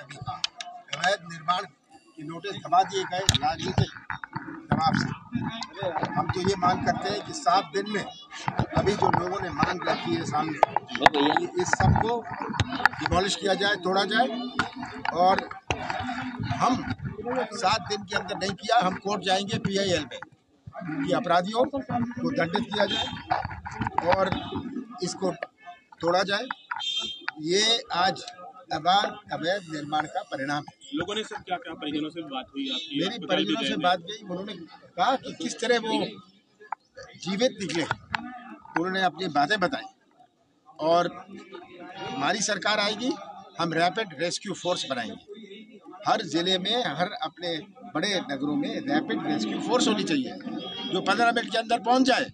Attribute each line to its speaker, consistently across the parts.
Speaker 1: अभी अवैध निर्माण के नोटिस दबा दिए गए राजनीतिक दबाव से। हम तो ये मांग करते हैं कि सात दिन में अभी जो लोगों ने मांग रखी है सामने इस सबको डिमोलिश किया जाए, तोड़ा जाए, और हम सात दिन के अंदर नहीं किया, हम कोर्ट जाएँगे पीआईएल में, कि अपराधियों को दंडित किया जाए और इसको तोड़ा जाए। ये आज अवैध अवैध निर्माण का परिणाम। है
Speaker 2: लोगों ने सर क्या क्या परिजनों से बात हुई आपकी
Speaker 1: मेरी परिजनों से बात गई उन्होंने कहा कि किस तरह वो जीवित निकले उन्होंने अपनी बातें बताई और हमारी सरकार आएगी हम रैपिड रेस्क्यू फोर्स बनाएँगे। हर ज़िले में हर अपने बड़े नगरों में रैपिड रेस्क्यू फोर्स होनी चाहिए जो पंद्रह मिनट के अंदर पहुँच जाए।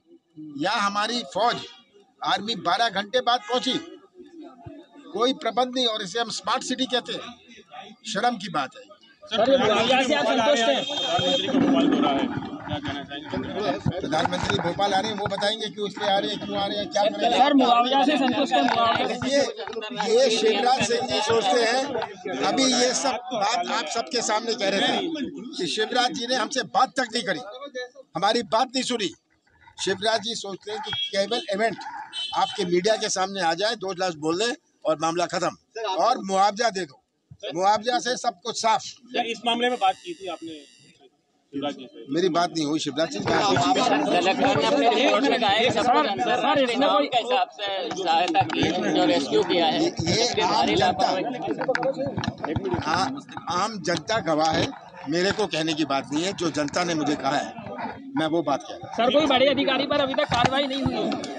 Speaker 1: या हमारी फौज आर्मी बारह घंटे बाद पहुँची कोई प्रबंध नहीं और इसे हम स्मार्ट सिटी कहते हैं। शर्म की बात है।
Speaker 2: प्रधानमंत्री भोपाल आ रहे हैं का
Speaker 1: वो बताएँगे क्यों इसलिए आ रहे हैं क्यों आ रहे हैं क्या कर रहे
Speaker 3: सर मुआवजा से संतुष्ट है
Speaker 1: हैं ये ये शिवराज सिंह जी सोचते हैं अभी ये सब बात आप सबके सामने कह रहे थे कि शिवराज जी ने हमसे बात तक नहीं करी। हमारी बात नहीं सुनी। शिवराज जी सोचते हैं कि केवल इवेंट आपके मीडिया के सामने आ जाए दो लफ्ज बोल दे और मामला खत्म और मुआवजा दे दो मुआवजा से सब कुछ साफ़
Speaker 2: इस मामले में बात की थी आपने
Speaker 1: मेरी बात नहीं हुई शिवराज सिंह
Speaker 4: है है
Speaker 1: ये आम जनता आम जनता गवाह है मेरे को कहने की बात नहीं है जो जनता ने मुझे कहा है मैं वो बात कह रहा हूँ
Speaker 3: सर कोई बड़े अधिकारी पर अभी तक कार्रवाई नहीं हुई